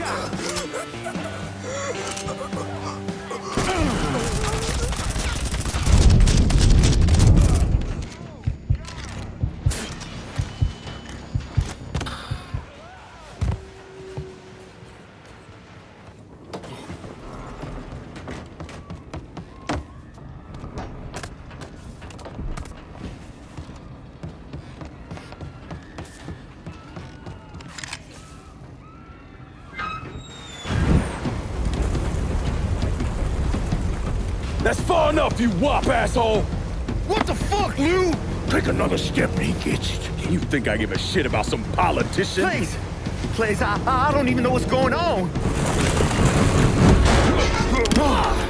shot. That's far enough, you wop asshole! What the fuck, Lou? Take another step and he gets it. You think I give a shit about some politician? Please, please, I, I don't even know what's going on. Ah.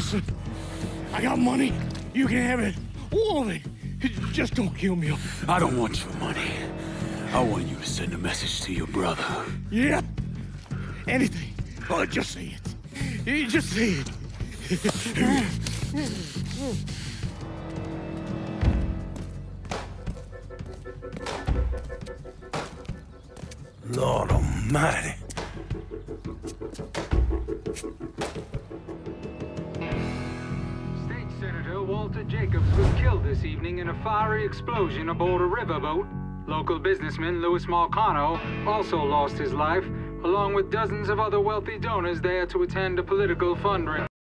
Listen, I got money. You can have it. All of it. Just don't kill me. I don't want your money. I want you to send a message to your brother. Yeah. Anything. Oh, just say it. You Just say it. Lord almighty. Walter Jacobs was killed this evening in a fiery explosion aboard a riverboat. Local businessman Louis Marcano also lost his life, along with dozens of other wealthy donors there to attend a political fundraiser.